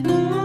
Música